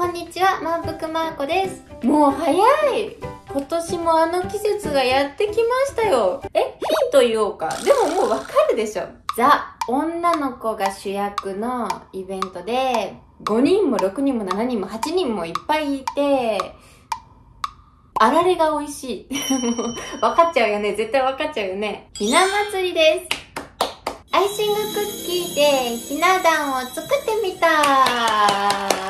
こんにちは、まんぷくまーこです。もう早い今年もあの季節がやってきましたよ。え、ヒント言おうか。でももうわかるでしょ。ザ、女の子が主役のイベントで、5人も6人も7人も8人もいっぱいいて、あられが美味しい。もう分かっちゃうよね。絶対分かっちゃうよね。ひな祭りです。アイシングクッキーでひな壇を作ってみた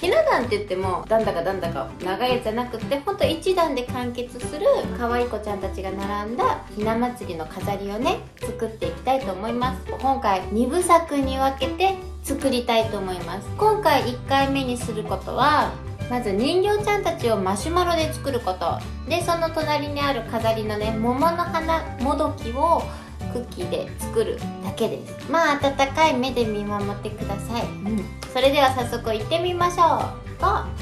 ひな壇って言ってもなんだかなんだか長いやつじゃなくてほんと一段で完結する可愛い子ちゃんたちが並んだひな祭りの飾りをね作っていきたいと思います。今回2部作に分けて作りたいと思います。今回1回目にすることはまず人形ちゃんたちをマシュマロで作ること。でその隣にある飾りのね桃の花もどきをクッキーで作るだけです。まあ温かい目で見守ってください、うん、それでは早速行ってみましょう。と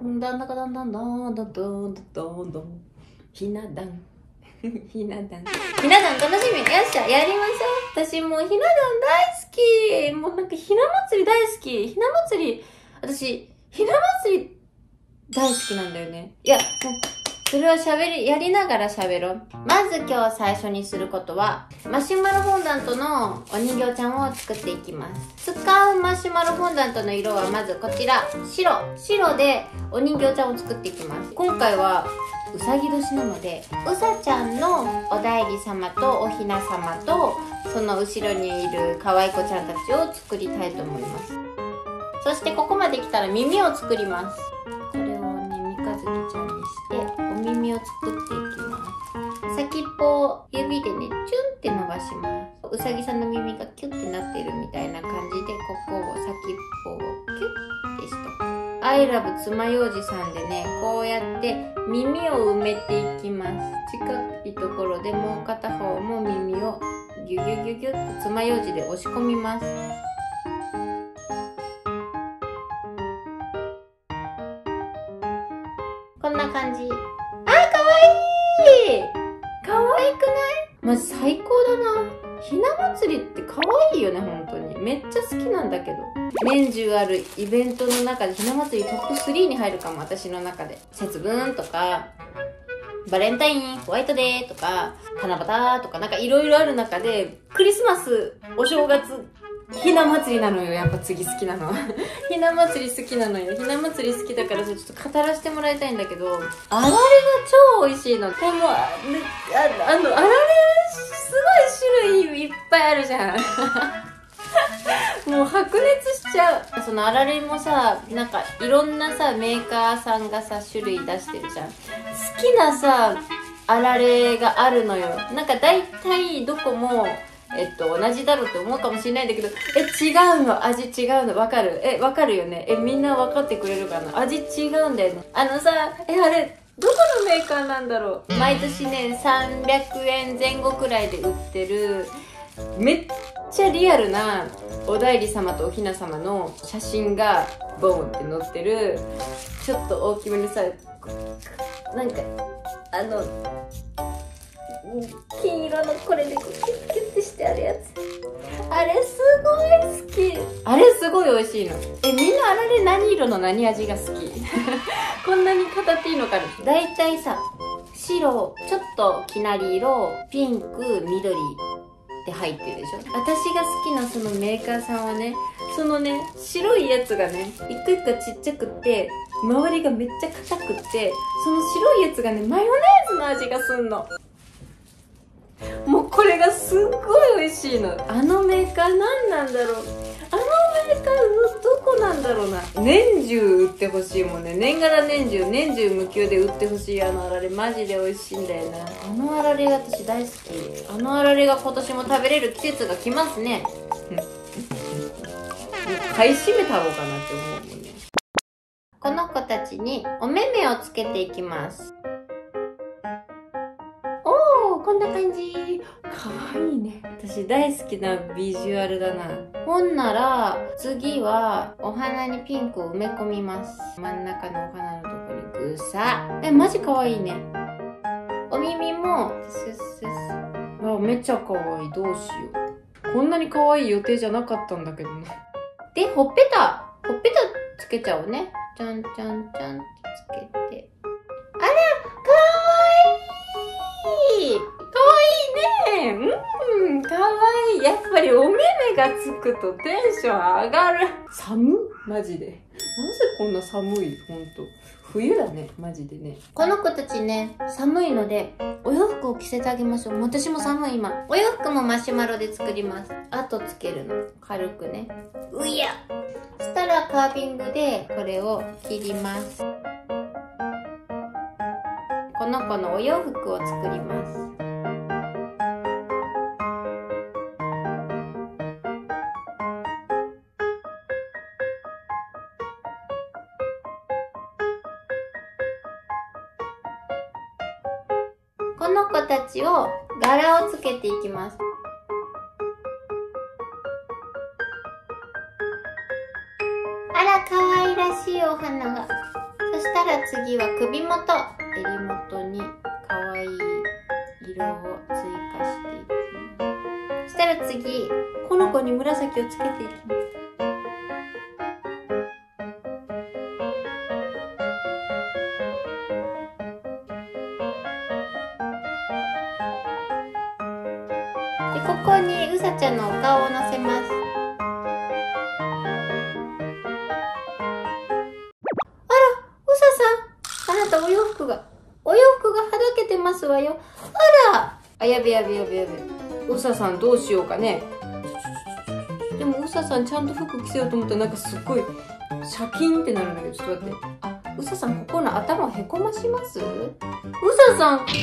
どんどこどんどんどんどんどんどんどんひな壇ひな壇ひな壇楽しみよっしゃやりましょう私もうひな壇大好きもうなんかひな祭り大好きひな祭り私ひな祭り大好きなんだよねいやもうそれは喋り、やりながら喋ろう。まず今日最初にすることは、マシュマロフォンダントのお人形ちゃんを作っていきます。使うマシュマロフォンダントの色はまずこちら、白。白でお人形ちゃんを作っていきます。今回は、うさぎ年なので、うさちゃんのお代理様とおひな様と、その後ろにいる可愛い子ちゃんたちを作りたいと思います。そしてここまで来たら耳を作ります。作っていきます。先っぽを指でねチュンって伸ばします。うさぎさんの耳がキュッてなってるみたいな感じでここを先っぽをキュッてしとアイラブつまようじさんでねこうやって耳を埋めていきます。近いところでもう片方も耳をギュギュギュギュッとつまようじで押し込みます。マジ最高だな。ひな祭りって可愛いよね、本当に。めっちゃ好きなんだけど。年中あるイベントの中でひな祭りトップ3に入るかも、私の中で。節分とか、バレンタイン、ホワイトデーとか、七夕とか、なんかいろいろある中で、クリスマス、お正月、ひな祭りなのよ、やっぱ次好きなのは。ひな祭り好きなのよ。ひな祭り好きだからちょっと語らせてもらいたいんだけど、あられが超美味しいの。でも、ああの、あられ、すごい種類いっぱいあるじゃん。もう白熱しちゃう。そのあられもさ、なんかいろんなさ、メーカーさんがさ、種類出してるじゃん。好きなさ、あられがあるのよ。なんか大体どこも、えっと、同じだろうって思うかもしれないんだけど、え、違うの。味違うの。わかる。え、わかるよね。え、みんな分かってくれるかな。味違うんだよね。あのさ、え、あれ、どこのメーカーなんだろう。毎年ね、300円前後くらいで売ってる、めっちゃリアルなお代理様とおひな様の写真がボーンって載ってる、ちょっと大きめにさ、なんか、あの、金色のこれでキュッキュッてしてあるやつ。あれすごい好き。あれすごい美味しいの。えみんなあられ何色の何味が好き？こんなに語っていいのかな？大体さ白ちょっときなり色ピンク緑って入ってるでしょ？私が好きなそのメーカーさんはねそのね白いやつがね一個一個ちっちゃくって周りがめっちゃ硬くってその白いやつがねマヨネーズの味がすんのれがすっごい美味しいの。あのメーカー何なんだろう。あのメーカーどこなんだろうな。年中売ってほしいもんね。年がら年中年中無休で売ってほしいあのあられ。マジで美味しいんだよな。あのあられが私大好き。あのあられが今年も食べれる季節が来ますね。買い占めたろうかなって思うもんね。この子たちにお目目をつけていきますな感じ。かわいいね。私大好きなビジュアルだな。ほんなら次はお花にピンクを埋め込みます。真ん中のお花のとこにぐさ。えマジかわいいね。お耳もスッスッスわめっちゃかわい。いどうしよう。こんなに可愛い予定じゃなかったんだけどね。でほっぺた。ほっぺたつけちゃおうね。ちゃんちゃんちゃんってつけて。あら、かわいいうん、かわいい。やっぱりお目目がつくとテンション上がる。寒マジで。なぜこんな寒いほんと。冬だね、マジでね。この子たちね、寒いので、お洋服を着せてあげましょう。私も寒い今。お洋服もマシュマロで作ります。あとつけるの。軽くね。ういやそしたらカービングでこれを切ります。この子のお洋服を作ります。この子たちを柄をつけていきます。あら、可愛らしいお花が。そしたら次は首元、襟元に可愛い色を追加していきます。そしたら次、この子に紫をつけていきます。で、ここにうさちゃんのお顔をのせます。あら、うささん。あなたお洋服が、お洋服がはだけてますわよ。あら。あ、やべやべやべやべ。うささんどうしようかね。でもうささんちゃんと服着せようと思ったらなんかすっごいシャキンってなるんだけど、ちょっと待って。あ、うささんここの頭へこまします？うささん、服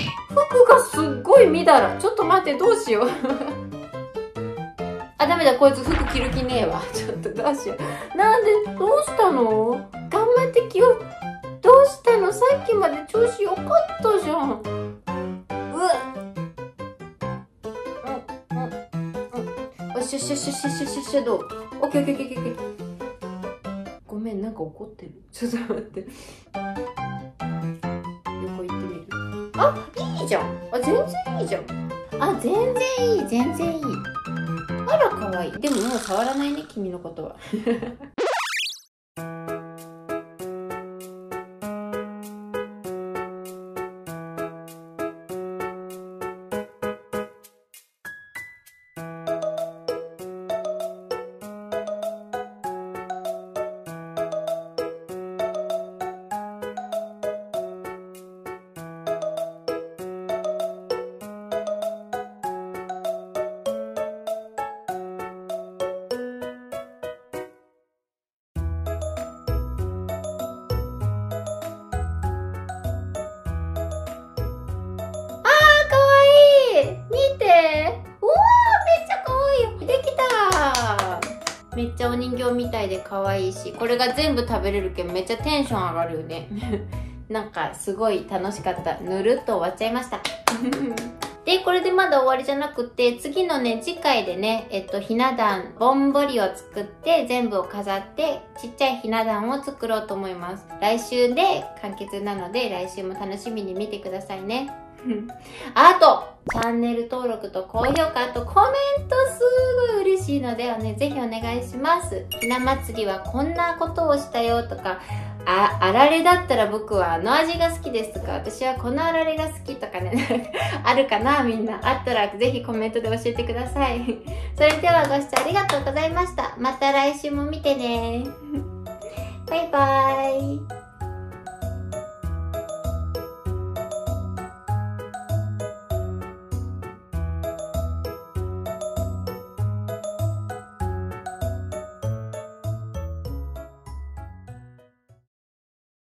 がすっごいみだら。ちょっと待って、どうしよう。あ、ダメだ、こいつ服着る気ねえわ。ちょっとどうしよう。なんで、どうしたの？頑張って着よ。どうしたの？さっきまで調子良かったじゃん。うっ。うん、うん、うん。よしよしよしよしよしよしよし、どう？オッケーオッケーオッケーオッケー。か怒ってる。ちょっと待って。横行ってみる。あ、いいじゃん。あ、全然いいじゃん。あ、全然いい、全然いい。あら、可愛いい。でももう触らないね、君のことは。お人形みたいでかわいいしこれが全部食べれるけんめっちゃテンション上がるよねなんかすごい楽しかったぬるっと終わっちゃいました で、これでまだ終わりじゃなくて、次のね、次回でね、えっと、ひな壇、ぼんぼりを作って、全部を飾って、ちっちゃいひな壇を作ろうと思います。来週で完結なので、来週も楽しみに見てくださいね。あと、チャンネル登録と高評価、とコメントすごい嬉しいので、ね、ぜひお願いします。ひな祭りはこんなことをしたよとか、あ、あられだったら僕はあの味が好きですとか、私はこのあられが好きとかね、あるかなみんな。あったらぜひコメントで教えてください。それではご視聴ありがとうございました。また来週も見てね。バイバーイ。